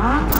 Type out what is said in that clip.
啊